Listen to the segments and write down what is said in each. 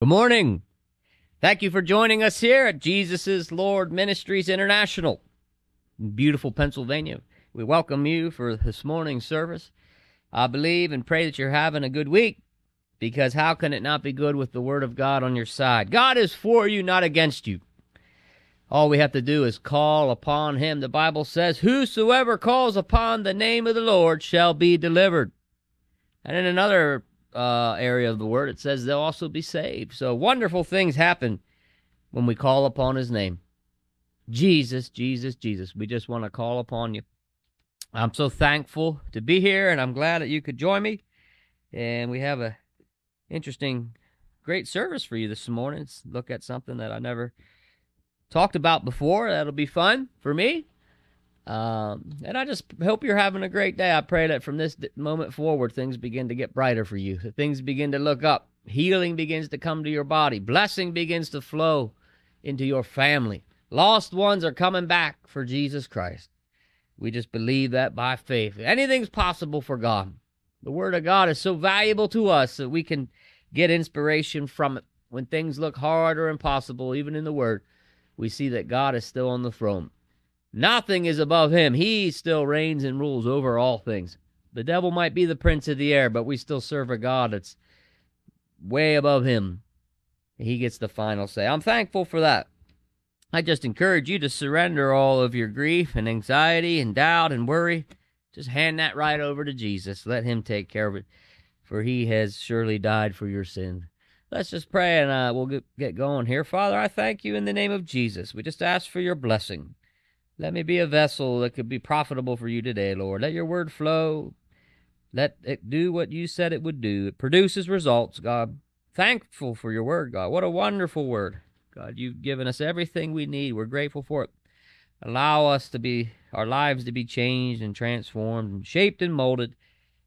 Good morning. Thank you for joining us here at Jesus Is Lord Ministries International, beautiful Pennsylvania. We welcome you for this morning's service. I believe and pray that you're having a good week because how can it not be good with the Word of God on your side? God is for you, not against you. All we have to do is call upon Him. The Bible says, Whosoever calls upon the name of the Lord shall be delivered. And in another uh, area of the word, it says they'll also be saved. So wonderful things happen when we call upon his name. Jesus, Jesus, Jesus. We just want to call upon you. I'm so thankful to be here, and I'm glad that you could join me. And we have a interesting, great service for you this morning. Let's look at something that I never talked about before. That'll be fun for me. Um, and I just hope you're having a great day. I pray that from this moment forward, things begin to get brighter for you. Things begin to look up. Healing begins to come to your body. Blessing begins to flow into your family. Lost ones are coming back for Jesus Christ. We just believe that by faith. Anything's possible for God. The Word of God is so valuable to us that we can get inspiration from it. When things look hard or impossible, even in the Word, we see that God is still on the throne. Nothing is above him. He still reigns and rules over all things. The devil might be the prince of the air, but we still serve a God that's way above him. He gets the final say. I'm thankful for that. I just encourage you to surrender all of your grief and anxiety and doubt and worry. Just hand that right over to Jesus. Let him take care of it, for he has surely died for your sin. Let's just pray and uh, we'll get going here. Father, I thank you in the name of Jesus. We just ask for your blessing. Let me be a vessel that could be profitable for you today, Lord. Let your word flow. Let it do what you said it would do. It produces results, God. Thankful for your word, God. What a wonderful word. God, you've given us everything we need. We're grateful for it. Allow us to be, our lives to be changed and transformed and shaped and molded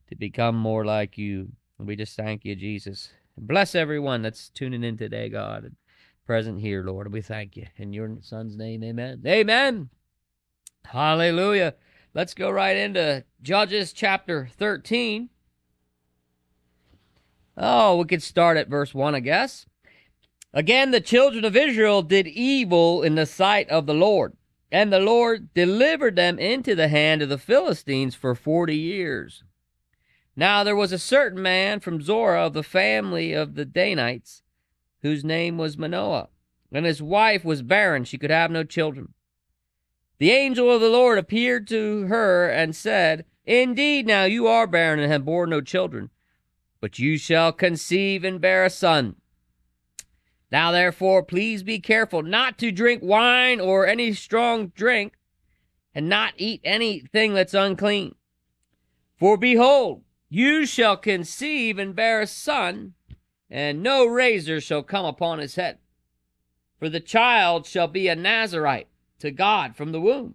to become more like you. And we just thank you, Jesus. bless everyone that's tuning in today, God, and present here, Lord. We thank you. In your son's name, amen. Amen. Hallelujah. Let's go right into Judges chapter 13. Oh, we could start at verse 1, I guess. Again, the children of Israel did evil in the sight of the Lord, and the Lord delivered them into the hand of the Philistines for forty years. Now there was a certain man from Zorah of the family of the Danites, whose name was Manoah, and his wife was barren, she could have no children. The angel of the Lord appeared to her and said, Indeed, now you are barren and have borne no children, but you shall conceive and bear a son. Now, therefore, please be careful not to drink wine or any strong drink, and not eat anything that's unclean. For behold, you shall conceive and bear a son, and no razor shall come upon his head. For the child shall be a Nazarite to God from the womb.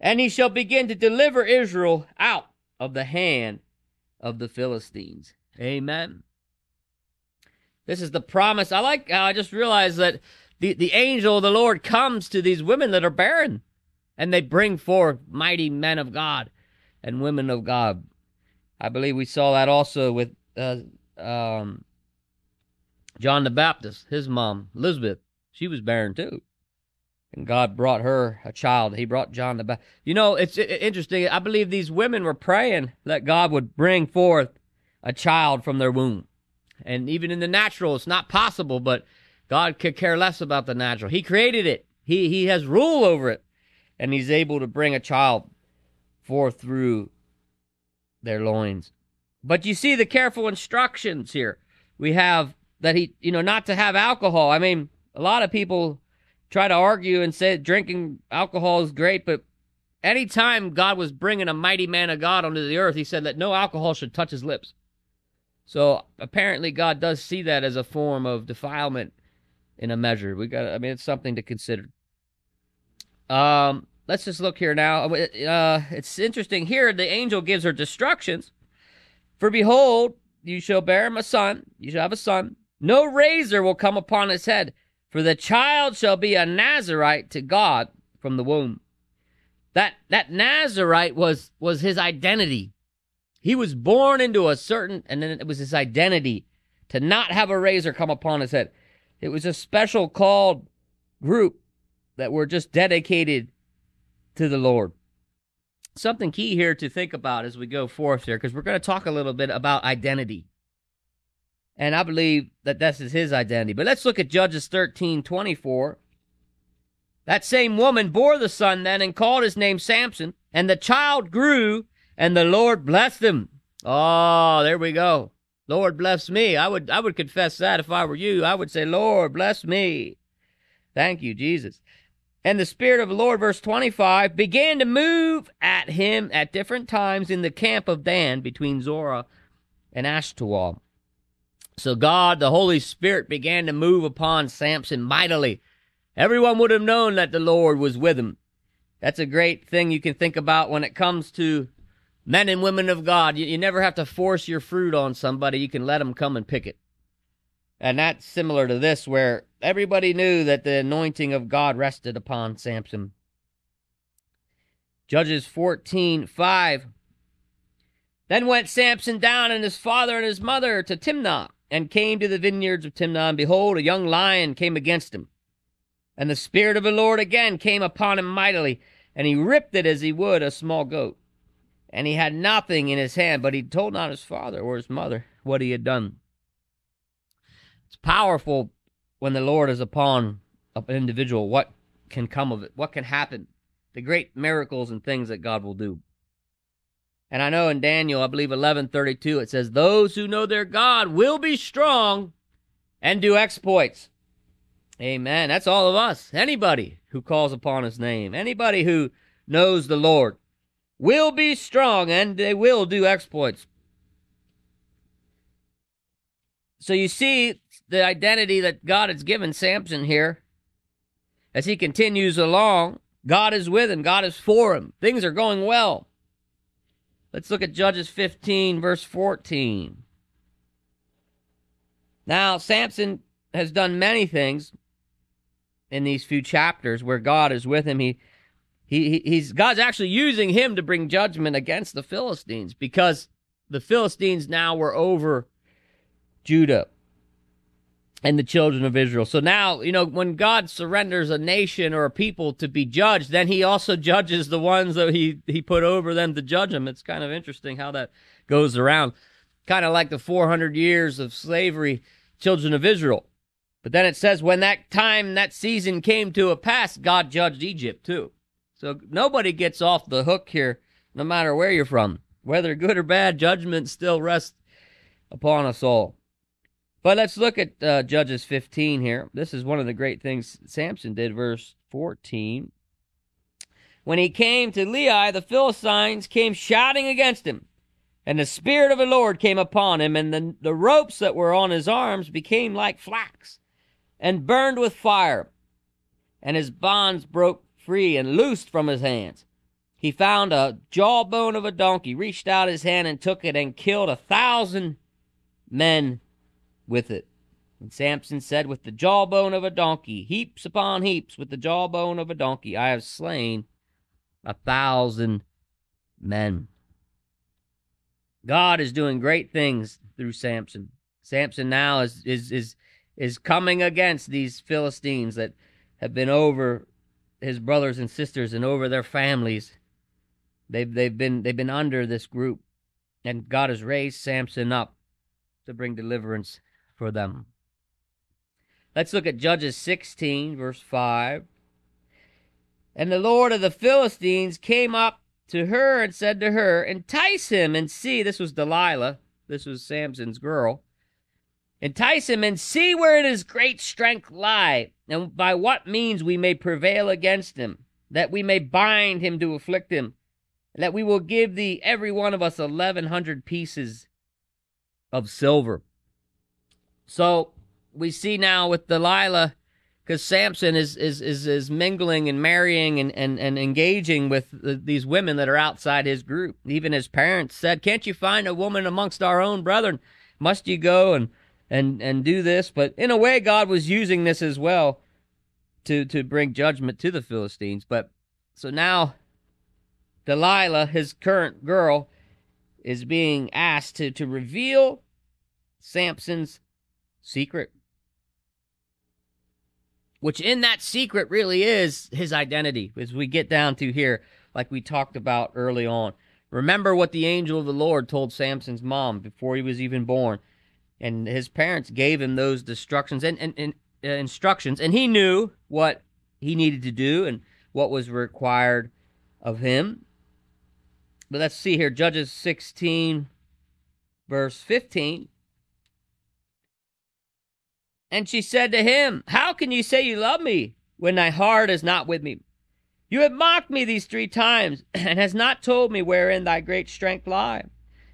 And he shall begin to deliver Israel out of the hand of the Philistines. Amen. This is the promise. I like I just realized that the, the angel of the Lord comes to these women that are barren, and they bring forth mighty men of God and women of God. I believe we saw that also with uh, um, John the Baptist, his mom, Elizabeth. She was barren too and God brought her a child. He brought John the Baptist. You know, it's interesting. I believe these women were praying that God would bring forth a child from their womb. And even in the natural, it's not possible, but God could care less about the natural. He created it. He he has rule over it, and He's able to bring a child forth through their loins. But you see the careful instructions here. We have that he, you know, not to have alcohol. I mean, a lot of people try to argue and say drinking alcohol is great, but anytime God was bringing a mighty man of God onto the earth, he said that no alcohol should touch his lips. So apparently God does see that as a form of defilement in a measure. We got I mean it's something to consider. Um let's just look here now. Uh it's interesting here the angel gives her instructions. For behold, you shall bear him a son, you shall have a son. No razor will come upon his head, for the child shall be a Nazarite to God from the womb. That that Nazarite was was his identity. He was born into a certain and then it was his identity to not have a razor come upon his head. It was a special called group that were just dedicated to the Lord. Something key here to think about as we go forth here, because we're going to talk a little bit about identity. And I believe that this is his identity. But let's look at Judges 13 24. That same woman bore the son then and called his name Samson, and the child grew, and the Lord blessed him. Oh, there we go. Lord bless me. I would I would confess that if I were you. I would say, Lord bless me. Thank you, Jesus. And the Spirit of the Lord, verse 25, began to move at him at different times in the camp of Dan between Zorah and Eshtaol. So God, the Holy Spirit, began to move upon Samson mightily. Everyone would have known that the Lord was with him. That's a great thing you can think about when it comes to men and women of God. You, you never have to force your fruit on somebody. You can let them come and pick it. And that's similar to this, where everybody knew that the anointing of God rested upon Samson. Judges 14 5. Then went Samson down and his father and his mother to Timnah, and came to the vineyards of Timnah, and behold, a young lion came against him. And the Spirit of the Lord again came upon him mightily, and he ripped it as he would a small goat. And he had nothing in his hand, but he told not his father or his mother what he had done. It's powerful when the Lord is upon an individual, what can come of it, what can happen, the great miracles and things that God will do. And I know in Daniel, I believe 11:32 it says those who know their God will be strong and do exploits. Amen. That's all of us. Anybody who calls upon his name, anybody who knows the Lord will be strong and they will do exploits. So you see the identity that God has given Samson here as he continues along. God is with him, God is for him. Things are going well. Let's look at Judges 15, verse 14. Now, Samson has done many things in these few chapters where God is with him. He, he, he's God's actually using him to bring judgment against the Philistines because the Philistines now were over Judah and the children of Israel. So now, you know, when God surrenders a nation or a people to be judged, then he also judges the ones that he, he put over them to judge them. It's kind of interesting how that goes around. Kind of like the 400 years of slavery, children of Israel. But then it says when that time, that season came to a pass, God judged Egypt too. So nobody gets off the hook here, no matter where you're from. Whether good or bad, judgment still rests upon us all. But let's look at uh, Judges 15 here. This is one of the great things Samson did, verse 14. When he came to Lehi, the Philistines came shouting against him. And the Spirit of the Lord came upon him, and the, the ropes that were on his arms became like flax, and burned with fire. And his bonds broke free and loosed from his hands. He found a jawbone of a donkey, reached out his hand and took it, and killed a thousand men with it. And Samson said, With the jawbone of a donkey, heaps upon heaps, with the jawbone of a donkey, I have slain a thousand men. God is doing great things through Samson. Samson now is is is is coming against these Philistines that have been over his brothers and sisters and over their families. They've they've been they've been under this group, and God has raised Samson up to bring deliverance for them. Let's look at Judges 16, verse 5. And the Lord of the Philistines came up to her and said to her, Entice him and see. This was Delilah. This was Samson's girl. Entice him and see where his great strength lie, and by what means we may prevail against him, that we may bind him to afflict him, and that we will give thee every one of us eleven hundred pieces of silver. So we see now with Delilah, because Samson is, is is is mingling and marrying and and, and engaging with the, these women that are outside his group. Even his parents said, "Can't you find a woman amongst our own brethren? Must you go and and and do this?" But in a way, God was using this as well to to bring judgment to the Philistines. But so now, Delilah, his current girl, is being asked to to reveal Samson's secret. which in that secret really is his identity as we get down to here, like we talked about early on. Remember what the angel of the Lord told Samson's mom before he was even born. And his parents gave him those instructions and, and, and uh, instructions, and he knew what he needed to do and what was required of him. But let's see here Judges 16, verse 15. And she said to him, How can you say you love me when thy heart is not with me? You have mocked me these three times, and has not told me wherein thy great strength lie.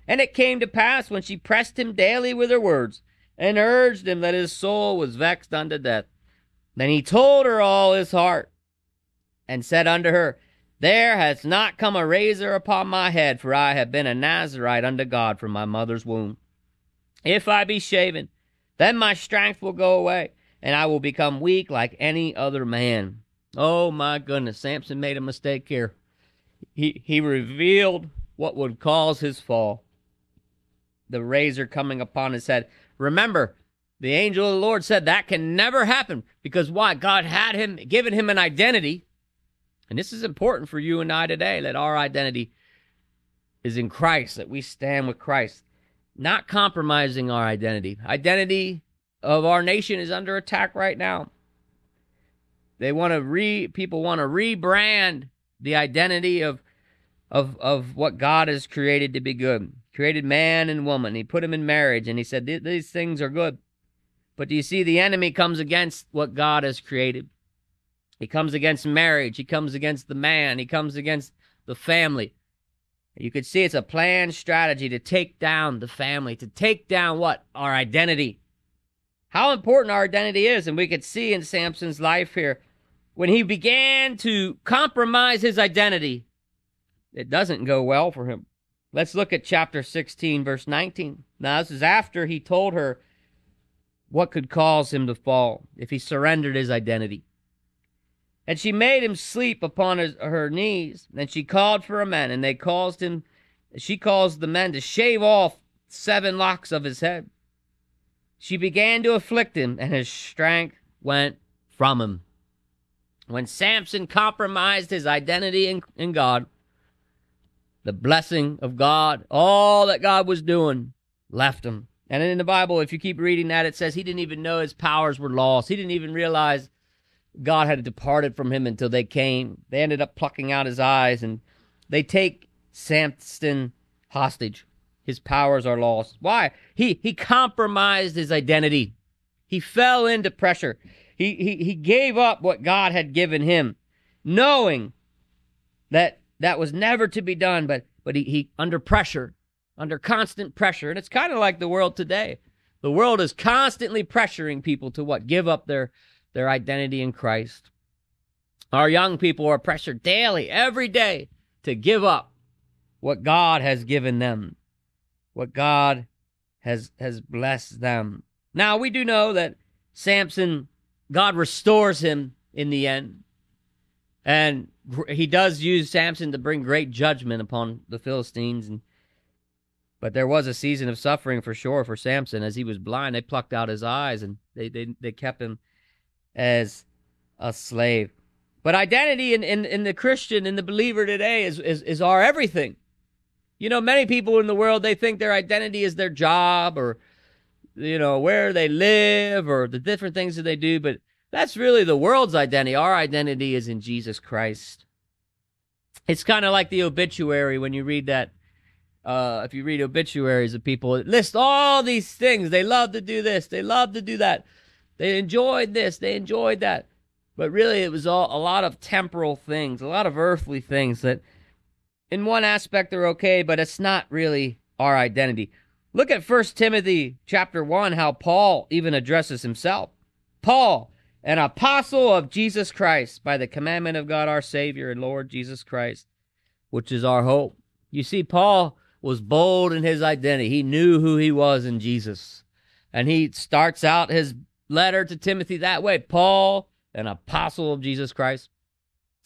And it came to pass when she pressed him daily with her words, and urged him that his soul was vexed unto death. Then he told her all his heart, and said unto her, There has not come a razor upon my head, for I have been a Nazarite unto God from my mother's womb. If I be shaven, then my strength will go away, and I will become weak like any other man. Oh my goodness, Samson made a mistake here. He he revealed what would cause his fall. The razor coming upon his head. Remember, the angel of the Lord said that can never happen because why? God had him given him an identity. And this is important for you and I today that our identity is in Christ, that we stand with Christ not compromising our identity. Identity of our nation is under attack right now. They want to re people want to rebrand the identity of of of what God has created to be good. Created man and woman. He put them in marriage and he said these things are good. But do you see the enemy comes against what God has created? He comes against marriage, he comes against the man, he comes against the family. You could see it's a planned strategy to take down the family, to take down what? Our identity. How important our identity is. And we could see in Samson's life here, when he began to compromise his identity, it doesn't go well for him. Let's look at chapter 16, verse 19. Now, this is after he told her what could cause him to fall if he surrendered his identity. And she made him sleep upon his, her knees. And she called for a man, and they caused him, she caused the men to shave off seven locks of his head. She began to afflict him, and his strength went from him. When Samson compromised his identity in, in God, the blessing of God, all that God was doing, left him. And in the Bible, if you keep reading that, it says he didn't even know his powers were lost. He didn't even realize God had departed from him until they came. They ended up plucking out his eyes and they take Samson hostage. His powers are lost. Why? He he compromised his identity. He fell into pressure. He he he gave up what God had given him, knowing that that was never to be done, but but he, he under pressure, under constant pressure. And it's kind of like the world today. The world is constantly pressuring people to what? Give up their their identity in Christ. Our young people are pressured daily, every day, to give up what God has given them, what God has has blessed them. Now we do know that Samson, God restores him in the end, and he does use Samson to bring great judgment upon the Philistines. And but there was a season of suffering for sure for Samson as he was blind. They plucked out his eyes and they they, they kept him as a slave. But identity in, in, in the Christian, in the believer today is, is, is our everything. You know, many people in the world, they think their identity is their job or, you know, where they live or the different things that they do, but that's really the world's identity. Our identity is in Jesus Christ. It's kind of like the obituary when you read that. Uh, if you read obituaries of people, it lists all these things. They love to do this, they love to do that. They enjoyed this, they enjoyed that. But really, it was all a lot of temporal things, a lot of earthly things that, in one aspect, they're okay, but it's not really our identity. Look at First Timothy chapter 1, how Paul even addresses himself. Paul, an apostle of Jesus Christ, by the commandment of God our Savior and Lord Jesus Christ, which is our hope. You see, Paul was bold in his identity. He knew who he was in Jesus. And he starts out his letter to Timothy that way. Paul, an apostle of Jesus Christ.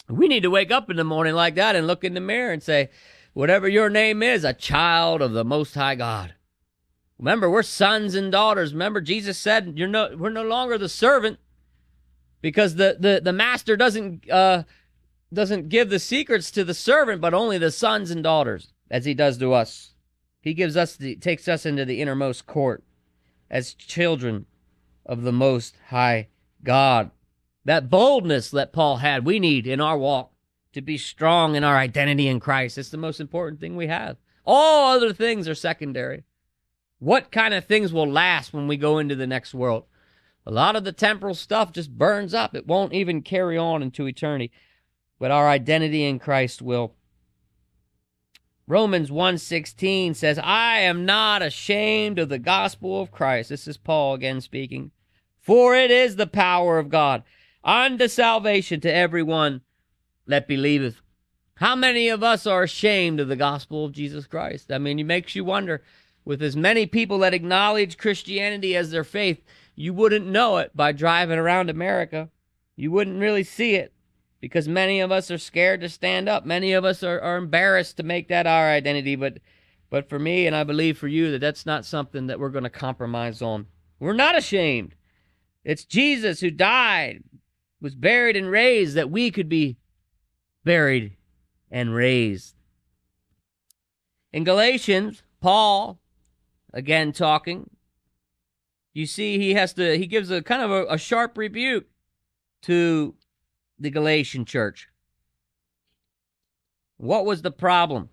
We need to wake up in the morning like that and look in the mirror and say, whatever your name is, a child of the Most High God. Remember, we're sons and daughters. Remember, Jesus said, "You're no, we're no longer the servant. because the the, the master doesn't uh, doesn't give the secrets to the servant, but only the sons and daughters, as he does to us. He gives us the takes us into the innermost court as children of the Most High God. That boldness that Paul had, we need in our walk to be strong in our identity in Christ. It's the most important thing we have. All other things are secondary. What kind of things will last when we go into the next world? A lot of the temporal stuff just burns up. It won't even carry on into eternity. But our identity in Christ will. Romans 1:16 says, "I am not ashamed of the gospel of Christ." This is Paul again speaking. For it is the power of God unto salvation to everyone that believeth. How many of us are ashamed of the gospel of Jesus Christ? I mean, it makes you wonder. With as many people that acknowledge Christianity as their faith, you wouldn't know it by driving around America. You wouldn't really see it because many of us are scared to stand up. Many of us are, are embarrassed to make that our identity. But, but for me, and I believe for you, that that's not something that we're going to compromise on. We're not ashamed. It's Jesus who died, was buried, and raised that we could be buried and raised. In Galatians, Paul, again talking, you see he has to, he gives a kind of a, a sharp rebuke to the Galatian church. What was the problem?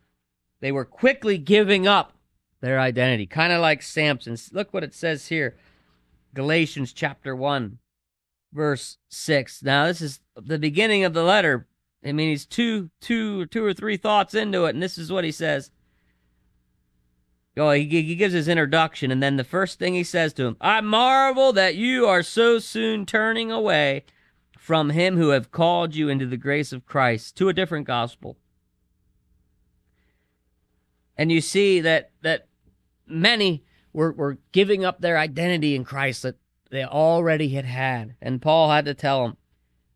They were quickly giving up their identity, kind of like Samson. Look what it says here Galatians chapter 1, verse 6. Now, this is the beginning of the letter. I mean, he's two, two, two or three thoughts into it, and this is what he says. Oh, he, he gives his introduction, and then the first thing he says to him, I marvel that you are so soon turning away from him who have called you into the grace of Christ to a different gospel. And you see that that many were, were giving up their identity in Christ that they already had had. And Paul had to tell them,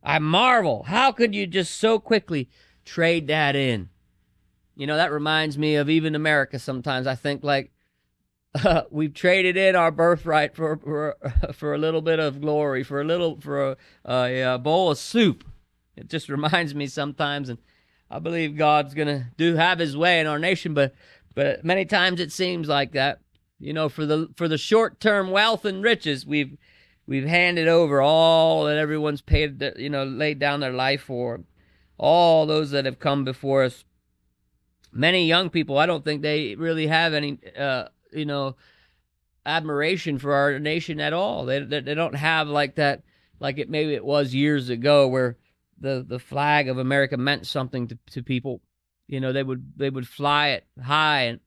I marvel, how could you just so quickly trade that in? You know, that reminds me of even America sometimes. I think like uh, we've traded in our birthright for, for for a little bit of glory, for a little for a, a, a bowl of soup. It just reminds me sometimes, and I believe God's gonna do have His way in our nation, but but many times it seems like that. You know, for the for the short term wealth and riches, we've we've handed over all that everyone's paid, you know, laid down their life for. All those that have come before us. Many young people, I don't think they really have any. Uh, you know admiration for our nation at all. They, they they don't have like that like it maybe it was years ago where the the flag of America meant something to, to people. You know, they would they would fly it high and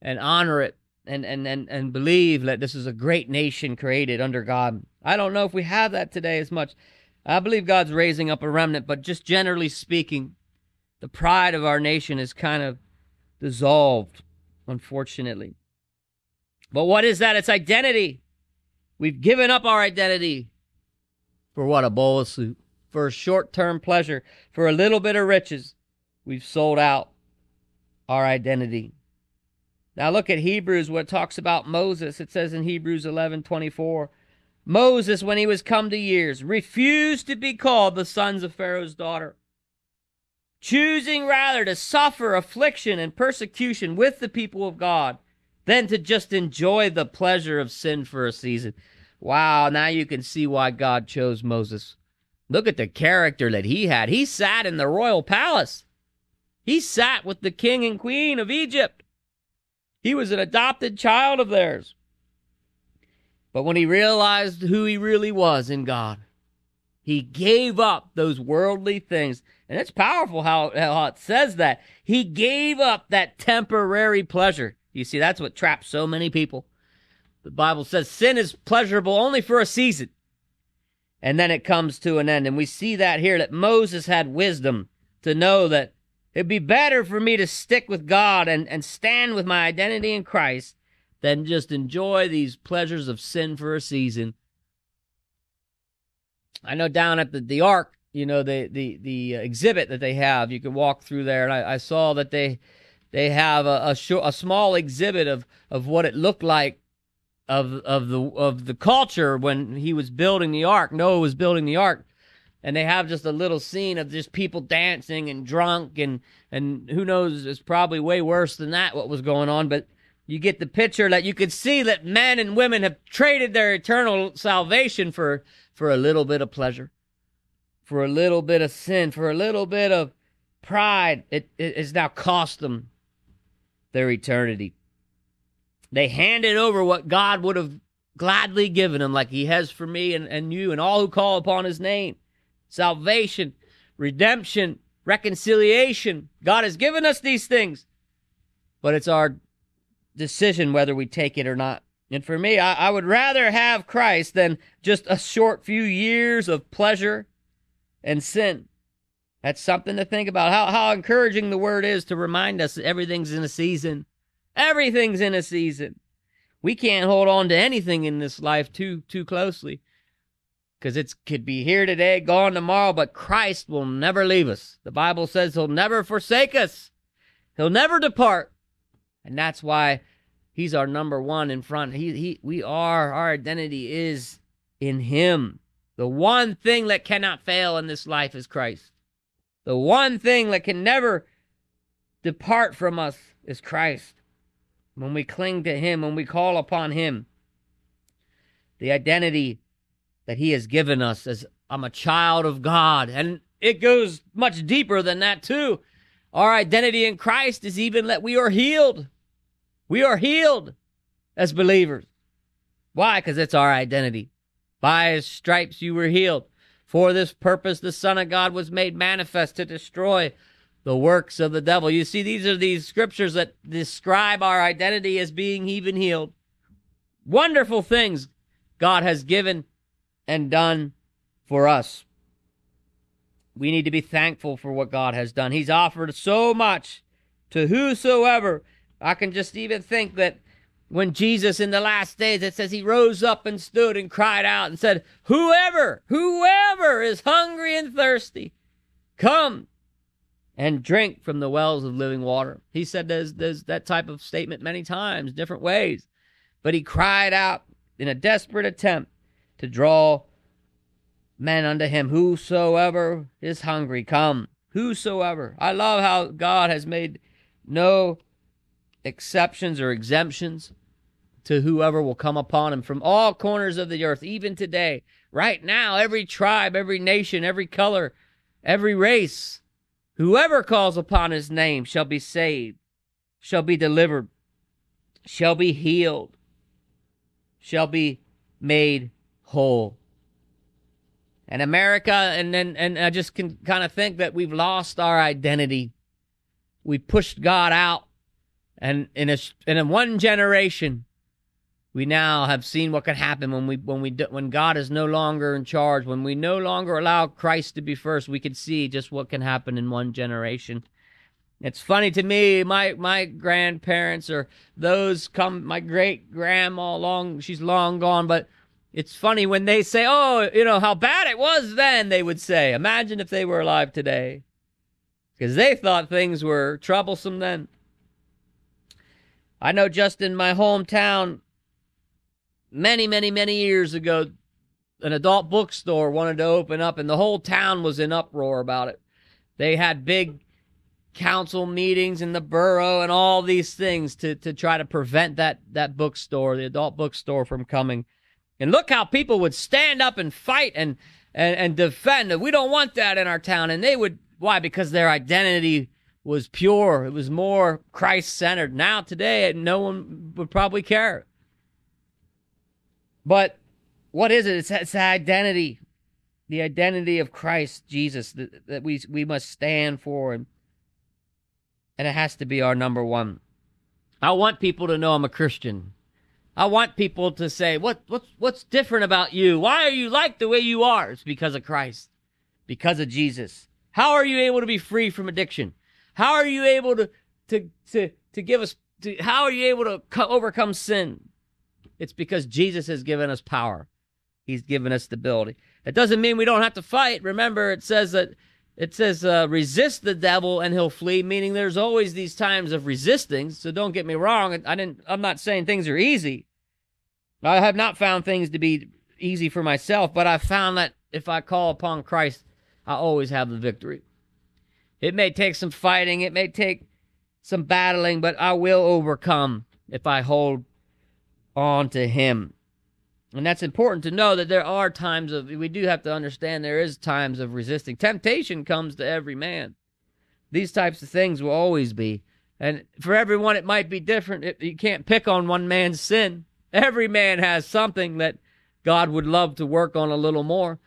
and honor it and and and and believe that this is a great nation created under God. I don't know if we have that today as much. I believe God's raising up a remnant, but just generally speaking, the pride of our nation is kind of dissolved, unfortunately. But what is that? It's identity. We've given up our identity for what? A bowl of soup. For a short term pleasure. For a little bit of riches. We've sold out our identity. Now look at Hebrews, what talks about Moses. It says in Hebrews 11 24, Moses, when he was come to years, refused to be called the sons of Pharaoh's daughter, choosing rather to suffer affliction and persecution with the people of God than to just enjoy the pleasure of sin for a season. Wow, now you can see why God chose Moses. Look at the character that he had. He sat in the royal palace. He sat with the king and queen of Egypt. He was an adopted child of theirs. But when he realized who he really was in God, he gave up those worldly things. And it's powerful how, how it says that. He gave up that temporary pleasure. You see, that's what traps so many people. The Bible says sin is pleasurable only for a season, and then it comes to an end. And we see that here that Moses had wisdom to know that it'd be better for me to stick with God and, and stand with my identity in Christ than just enjoy these pleasures of sin for a season. I know down at the, the Ark, you know, the, the, the exhibit that they have, you can walk through there, and I, I saw that they they have a, a, a small exhibit of, of what it looked like of of the of the culture when he was building the ark. Noah was building the ark. And they have just a little scene of just people dancing and drunk and and who knows it's probably way worse than that what was going on. But you get the picture that you could see that men and women have traded their eternal salvation for for a little bit of pleasure for a little bit of sin for a little bit of pride. It, it has now cost them their eternity. They handed over what god would have gladly given them like he has for me and, and you and all who call upon his name salvation redemption reconciliation god has given us these things but it's our decision whether we take it or not. And for me, I, I, would rather have Christ than just a short few years of pleasure and sin. That's something to think about. How, how encouraging the word is to remind us that everything's in a season. Everything's in a season. We can't hold on to anything in this life too too closely. Because it could be here today, gone tomorrow, but Christ will never leave us. The Bible says he'll never forsake us. He'll never depart. And that's why he's our number one in front. He, he, we are, our identity is in him. The one thing that cannot fail in this life is Christ. The one thing that can never depart from us is Christ. When we cling to him, when we call upon him, the identity that he has given us as I'm a child of God. And it goes much deeper than that, too. Our identity in Christ is even that we are healed. We are healed as believers. Why? Because it's our identity. By his stripes you were healed. For this purpose the Son of God was made manifest to destroy the works of the devil. You see, these are these scriptures that describe our identity as being even healed. Wonderful things God has given and done for us. We need to be thankful for what God has done. He's offered so much to whosoever I can just even think that when Jesus in the last days, it says he rose up and stood and cried out and said, Whoever, whoever is hungry and thirsty, come and drink from the wells of living water. He said there's, there's that type of statement many times, different ways. But he cried out in a desperate attempt to draw men unto him. Whosoever is hungry, come. Whosoever. I love how God has made no exceptions or exemptions to whoever will come upon him from all corners of the earth, even today. Right now, every tribe, every nation, every color, every race, whoever calls upon his name shall be saved, shall be delivered, shall be healed, shall be made whole. And America, and then, and I just can kind of think that we've lost our identity. We pushed God out and in a in a one generation, we now have seen what can happen when we when we do, when God is no longer in charge, when we no longer allow Christ to be first. We can see just what can happen in one generation. It's funny to me. My my grandparents or those come. My great grandma long she's long gone, but it's funny when they say, "Oh, you know how bad it was then." They would say, "Imagine if they were alive today," because they thought things were troublesome then. I know just in my hometown, many, many, many years ago, an adult bookstore wanted to open up, and the whole town was in uproar about it. They had big council meetings in the borough and all these things to, to try to prevent that, that bookstore, the adult bookstore, from coming. And look how people would stand up and fight and, and, and defend. We don't want that in our town. And they would, why? Because their identity was pure. It was more Christ centered. Now, today, no one would probably care. But what is it? It's, it's the identity, the identity of Christ Jesus that, that we we must stand for, and and it has to be our number one. I want people to know I'm a Christian. I want people to say, "What what's what's different about you? Why are you like the way you are?" It's because of Christ, because of Jesus. How are you able to be free from addiction? How are you able to to to to give us? To, how are you able to co- overcome sin? It's because Jesus has given us power. He's given us the ability. It doesn't mean we don't have to fight. Remember, it says that it says uh, resist the devil and he'll flee. Meaning, there's always these times of resisting. So don't get me wrong. I didn't. I'm not saying things are easy. I have not found things to be easy for myself, but I've found that if I call upon Christ, I always have the victory. It may take some fighting, it may take some battling, but I will overcome if I hold on to Him. And that's important to know that there are times of, we do have to understand there is times of resisting. Temptation comes to every man. These types of things will always be. And for everyone, it might be different. It, you can't pick on one man's sin. Every man has something that God would love to work on a little more.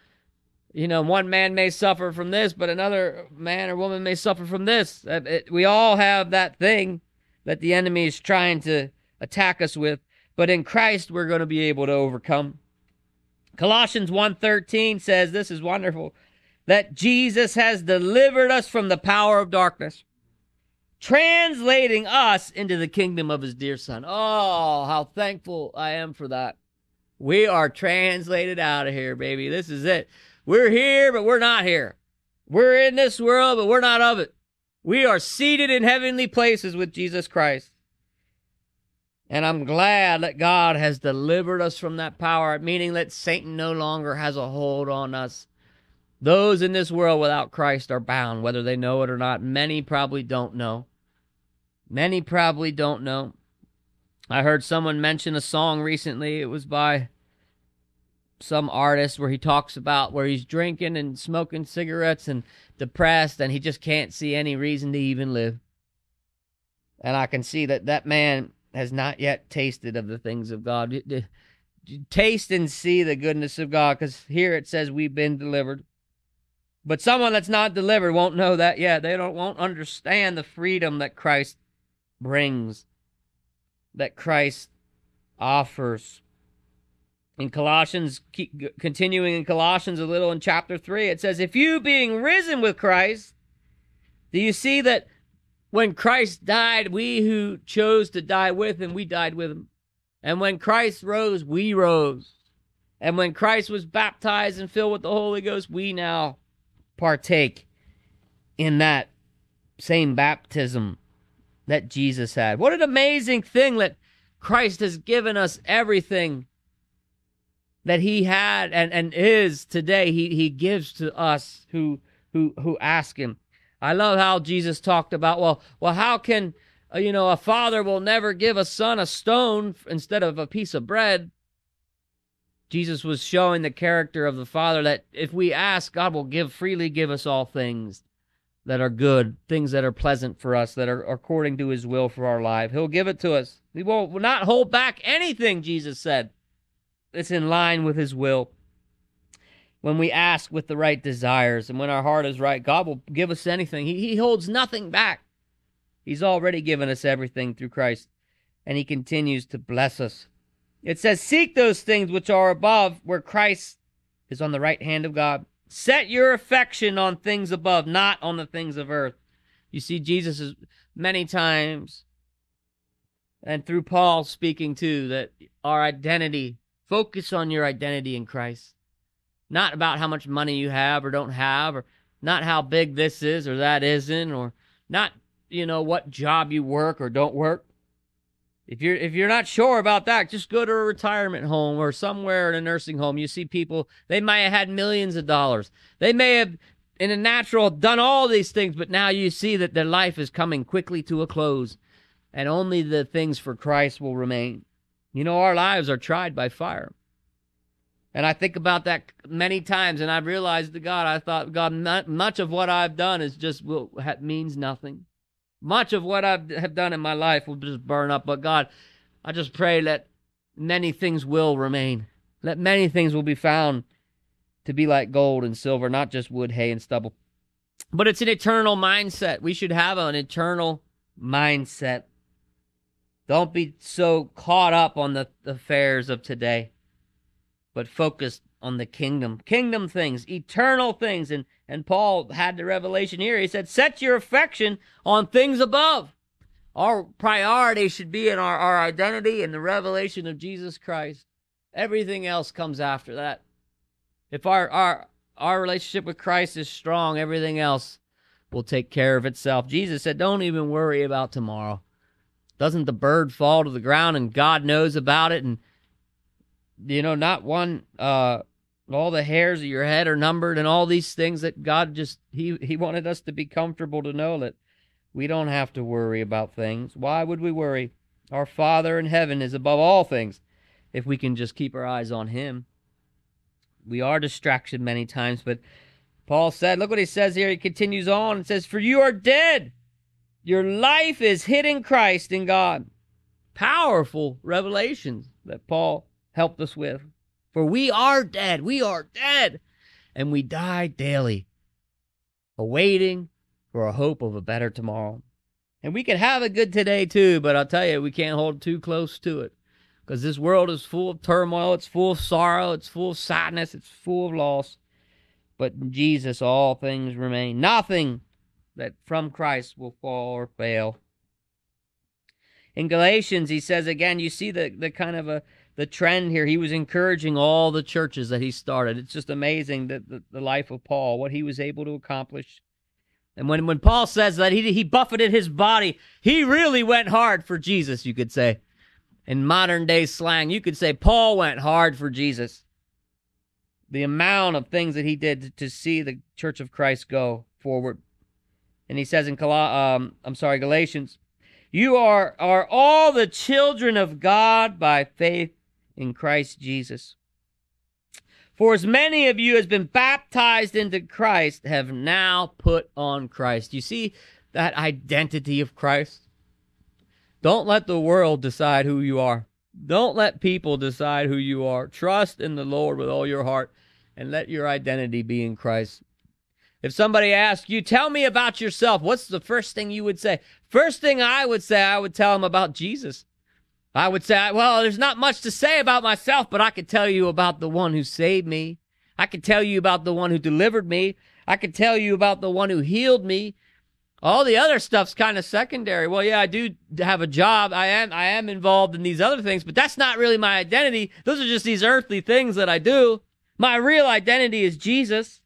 You know, one man may suffer from this, but another man or woman may suffer from this. We all have that thing that the enemy is trying to attack us with, but in Christ we're going to be able to overcome. Colossians 1:13 says this is wonderful that Jesus has delivered us from the power of darkness translating us into the kingdom of his dear son. Oh, how thankful I am for that. We are translated out of here, baby. This is it. We're here, but we're not here. We're in this world, but we're not of it. We are seated in heavenly places with Jesus Christ. And I'm glad that God has delivered us from that power, meaning that Satan no longer has a hold on us. Those in this world without Christ are bound, whether they know it or not. Many probably don't know. Many probably don't know. I heard someone mention a song recently. It was by some artist where he talks about where he's drinking and smoking cigarettes and depressed and he just can't see any reason to even live. And I can see that that man has not yet tasted of the things of God. Taste and see the goodness of God because here it says we've been delivered. But someone that's not delivered won't know that yet. They don't won't understand the freedom that Christ brings, that Christ offers. In Colossians, continuing in Colossians a little in chapter 3, it says, If you being risen with Christ, do you see that when Christ died, we who chose to die with him, we died with him. And when Christ rose, we rose. And when Christ was baptized and filled with the Holy Ghost, we now partake in that same baptism that Jesus had. What an amazing thing that Christ has given us everything that he had and, and is today. He, he gives to us who, who, who ask him. I love how Jesus talked about, well, well, how can, uh, you know, a father will never give a son a stone instead of a piece of bread. Jesus was showing the character of the Father that if we ask, God will give freely give us all things that are good, things that are pleasant for us, that are according to his will for our life. He'll give it to us. He will not hold back anything, Jesus said. It's in line with his will. When we ask with the right desires and when our heart is right, God will give us anything. He, he holds nothing back. He's already given us everything through Christ, and he continues to bless us it says, Seek those things which are above, where Christ is on the right hand of God. Set your affection on things above, not on the things of earth. You see, Jesus is many times, and through Paul speaking too, that our identity, focus on your identity in Christ. Not about how much money you have or don't have, or not how big this is or that isn't, or not, you know, what job you work or don't work. If you're if you're not sure about that, just go to a retirement home or somewhere in a nursing home. You see people, they might have had millions of dollars. They may have in a natural done all these things, but now you see that their life is coming quickly to a close and only the things for Christ will remain. You know, our lives are tried by fire. And I think about that many times, and I've realized to God, I thought, God, much of what I've done is just will, means nothing. Much of what I have done in my life will just burn up, but God, I just pray that many things will remain. That many things will be found to be like gold and silver, not just wood, hay, and stubble. But it's an eternal mindset. We should have an eternal mindset. Don't be so caught up on the affairs of today, but focus on the kingdom, kingdom things, eternal things. And, and Paul had the revelation here. He said, Set your affection on things above. Our priority should be in our, our identity and the revelation of Jesus Christ. Everything else comes after that. If our, our, our relationship with Christ is strong, everything else will take care of itself. Jesus said, Don't even worry about tomorrow. Doesn't the bird fall to the ground and God knows about it? And you know, not one uh, all the hairs of your head are numbered and all these things that God just he he wanted us to be comfortable to know that we don't have to worry about things. Why would we worry? Our Father in heaven is above all things if we can just keep our eyes on him. We are distracted many times, but Paul said, look what he says here. He continues on and says, For you are dead. Your life is hid in Christ in God. Powerful revelations that Paul helped us with. For we are dead. We are dead. And we die daily, awaiting for a hope of a better tomorrow. And we can have a good today too, but I'll tell you, we can't hold too close to it. Because this world is full of turmoil, it's full of sorrow, it's full of sadness, it's full of loss. But in Jesus, all things remain. Nothing that from Christ will fall or fail. In Galatians, he says again, you see the, the kind of a the trend here. He was encouraging all the churches that he started. It's just amazing that the, the life of Paul, what he was able to accomplish. And when, when Paul says that he, he buffeted his body, he really went hard for Jesus, you could say. In modern day slang, you could say Paul went hard for Jesus. The amount of things that he did to, to see the Church of Christ go forward. And he says in Col- um, I'm sorry, Galatians, you are, are all the children of God by faith in Christ Jesus. For as many of you as been baptized into Christ have now put on Christ. You see that identity of Christ? Don't let the world decide who you are. Don't let people decide who you are. Trust in the Lord with all your heart and let your identity be in Christ. If somebody asks you, tell me about yourself, what's the first thing you would say? First thing I would say, I would tell them about Jesus. I would say, well, there's not much to say about myself, but I could tell you about the one who saved me. I could tell you about the one who delivered me. I could tell you about the one who healed me. All the other stuff's kind of secondary. Well, yeah, I do have a job. I am I am involved in these other things, but that's not really my identity. Those are just these earthly things that I do. My real identity is Jesus.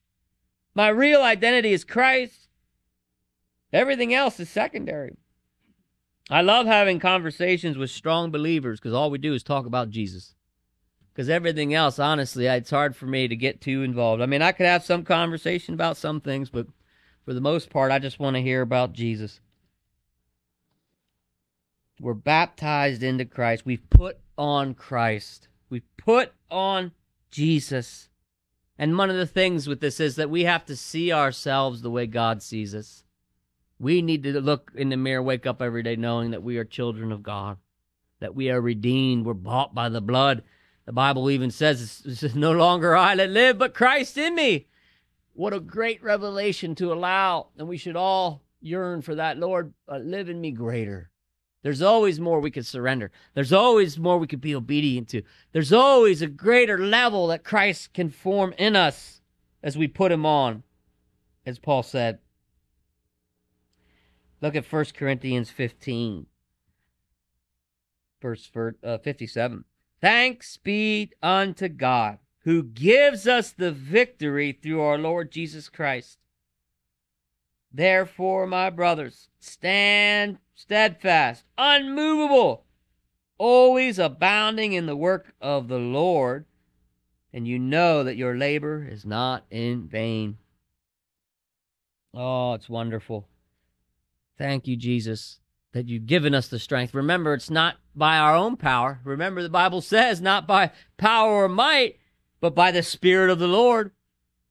My real identity is Christ. Everything else is secondary. I love having conversations with strong believers because all we do is talk about Jesus. Because everything else, honestly, it's hard for me to get too involved. I mean, I could have some conversation about some things, but for the most part, I just want to hear about Jesus. We're baptized into Christ. We've put on Christ. We've put on Jesus. And one of the things with this is that we have to see ourselves the way God sees us. We need to look in the mirror, wake up every day knowing that we are children of God, that we are redeemed, we're bought by the blood. The Bible even says it's, no longer I that live, but Christ in me. What a great revelation to allow, and we should all yearn for that. Lord, uh, live in me greater. There's always more we could surrender. There's always more we could be obedient to. There's always a greater level that Christ can form in us as we put him on, as Paul said. Look at 1 Corinthians 15, verse uh, 57. Thanks be unto God who gives us the victory through our Lord Jesus Christ. Therefore, my brothers, stand steadfast, unmovable, always abounding in the work of the Lord, and you know that your labor is not in vain. Oh, it's wonderful. Thank you, Jesus, that you've given us the strength. Remember, it's not by our own power. Remember, the Bible says, not by power or might, but by the Spirit of the Lord.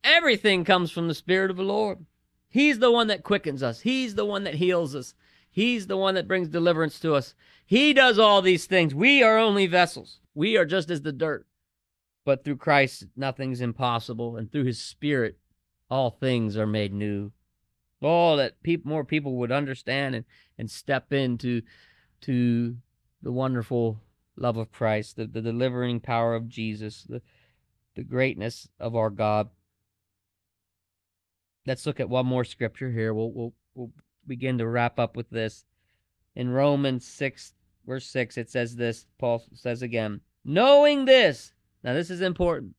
Everything comes from the Spirit of the Lord. He's the one that quickens us, He's the one that heals us, He's the one that brings deliverance to us. He does all these things. We are only vessels, we are just as the dirt. But through Christ, nothing's impossible, and through His Spirit, all things are made new. Oh, that people, more people would understand and, and step into to the wonderful love of Christ, the, the delivering power of Jesus, the, the greatness of our God. Let's look at one more scripture here. We'll, we'll, we'll begin to wrap up with this. In Romans 6, verse 6, it says this Paul says again, knowing this, now this is important,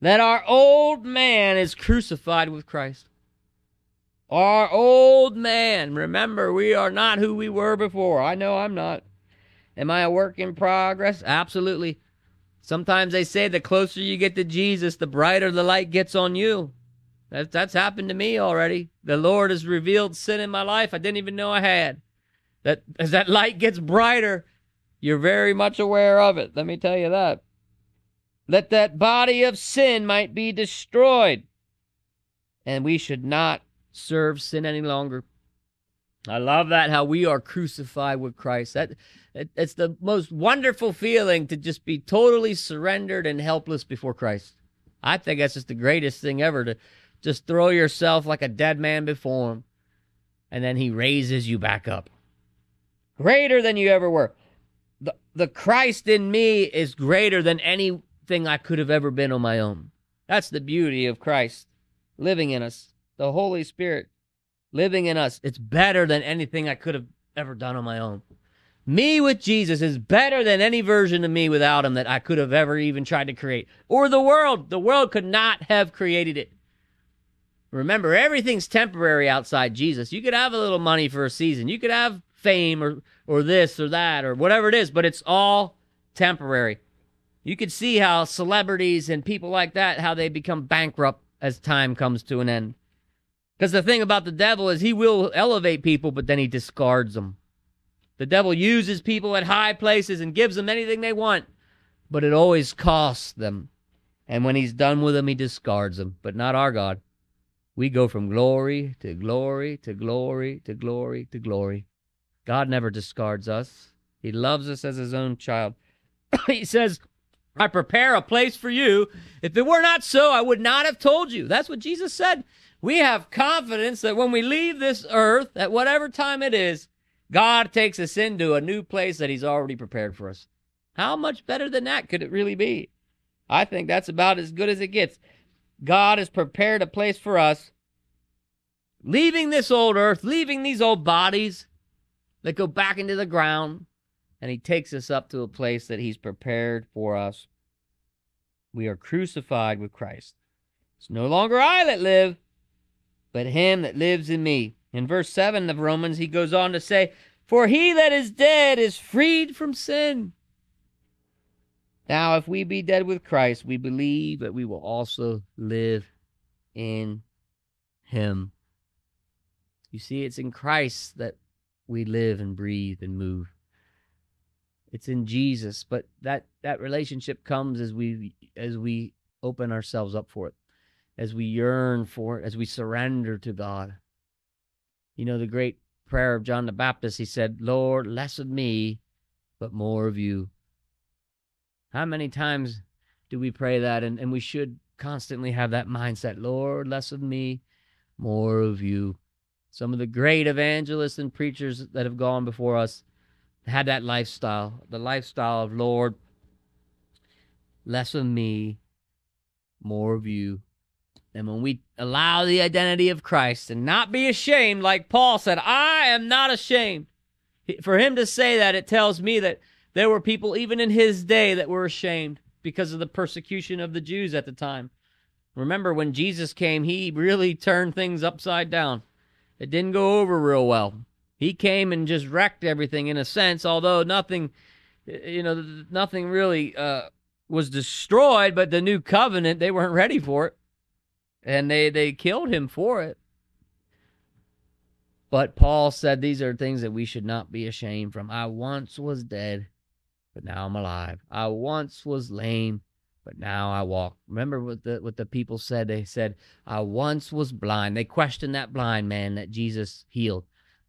that our old man is crucified with Christ our old man. Remember, we are not who we were before. I know I'm not. Am I a work in progress? Absolutely. Sometimes they say the closer you get to Jesus, the brighter the light gets on you. That, that's happened to me already. The Lord has revealed sin in my life I didn't even know I had. That as that light gets brighter, you're very much aware of it. Let me tell you that. That that body of sin might be destroyed. And we should not serve sin any longer. I love that how we are crucified with Christ. That it's the most wonderful feeling to just be totally surrendered and helpless before Christ. I think that's just the greatest thing ever to just throw yourself like a dead man before him and then he raises you back up. Greater than you ever were. The the Christ in me is greater than anything I could have ever been on my own. That's the beauty of Christ living in us. The Holy Spirit living in us. It's better than anything I could have ever done on my own. Me with Jesus is better than any version of me without him that I could have ever even tried to create. Or the world. The world could not have created it. Remember, everything's temporary outside Jesus. You could have a little money for a season. You could have fame or, or this or that or whatever it is, but it's all temporary. You could see how celebrities and people like that, how they become bankrupt as time comes to an end. Because the thing about the devil is he will elevate people, but then he discards them. The devil uses people at high places and gives them anything they want, but it always costs them. And when he's done with them, he discards them. But not our God. We go from glory to glory to glory to glory to glory. God never discards us. He loves us as his own child. he says, I prepare a place for you. If it were not so, I would not have told you. That's what Jesus said. We have confidence that when we leave this earth, at whatever time it is, God takes us into a new place that He's already prepared for us. How much better than that could it really be? I think that's about as good as it gets. God has prepared a place for us, leaving this old earth, leaving these old bodies that go back into the ground, and He takes us up to a place that He's prepared for us. We are crucified with Christ. It's no longer I that live, but him that lives in me. In verse 7 of Romans, he goes on to say, For he that is dead is freed from sin. Now, if we be dead with Christ, we believe that we will also live in him. You see, it's in Christ that we live and breathe and move. It's in Jesus, but that that relationship comes as we as we open ourselves up for it as we yearn for it, as we surrender to God. You know, the great prayer of John the Baptist, he said, Lord, less of me, but more of you. How many times do we pray that? And, and we should constantly have that mindset Lord, less of me, more of you. Some of the great evangelists and preachers that have gone before us had that lifestyle, the lifestyle of Lord, less of me, more of you. And when we allow the identity of Christ and not be ashamed, like Paul said, I am not ashamed. For him to say that, it tells me that there were people even in his day that were ashamed because of the persecution of the Jews at the time. Remember, when Jesus came, he really turned things upside down. It didn't go over real well. He came and just wrecked everything in a sense, although nothing, you know, nothing really uh, was destroyed, but the new covenant, they weren't ready for it and they they killed him for it. But Paul said these are things that we should not be ashamed from. I once was dead, but now I'm alive. I once was lame, but now I walk. Remember what the what the people said? They said, I once was blind. They questioned that blind man that Jesus healed.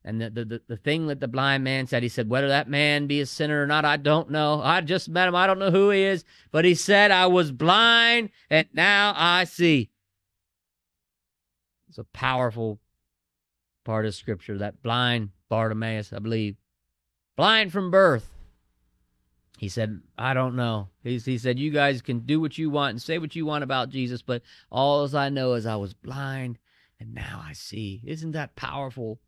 And the, the, the thing that the blind man said, he said, whether that man be a sinner or not, I don't know. I just met him. I don't know who he is. But he said, I was blind and now I see. It's a powerful part of scripture. That blind Bartimaeus, I believe, blind from birth. He said, I don't know. He, he said, You guys can do what you want and say what you want about Jesus, but all I know is I was blind and now I see. Isn't that powerful?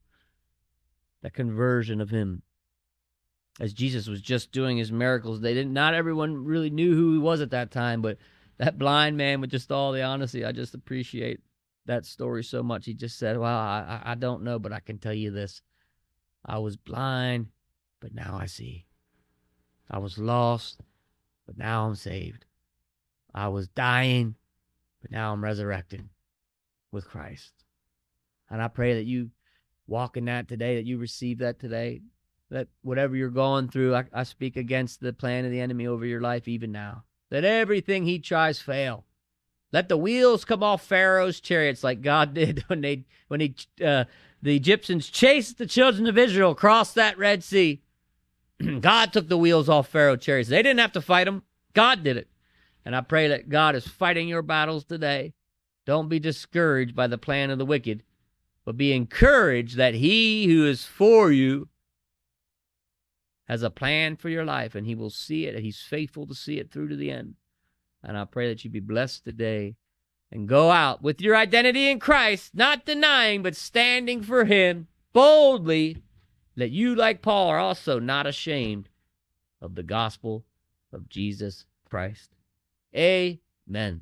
That conversion of him. As Jesus was just doing his miracles, they didn't not everyone really knew who he was at that time, but that blind man with just all the honesty, I just appreciate that story so much. He just said, Well, I, I don't know, but I can tell you this. I was blind, but now I see. I was lost, but now I'm saved. I was dying, but now I'm resurrected with Christ. And I pray that you walk in that today, that you receive that today, that whatever you're going through, I, I speak against the plan of the enemy over your life even now. That everything he tries fail. Let the wheels come off Pharaoh's chariots like God did when they when he uh, the Egyptians chased the children of Israel across that Red Sea. God took the wheels off Pharaoh's chariots. They didn't have to fight them. God did it. And I pray that God is fighting your battles today. Don't be discouraged by the plan of the wicked, but be encouraged that he who is for you has a plan for your life and he will see it and he's faithful to see it through to the end. And I pray that you be blessed today and go out with your identity in Christ, not denying, but standing for him boldly, that you, like Paul, are also not ashamed of the gospel of Jesus Christ. Amen.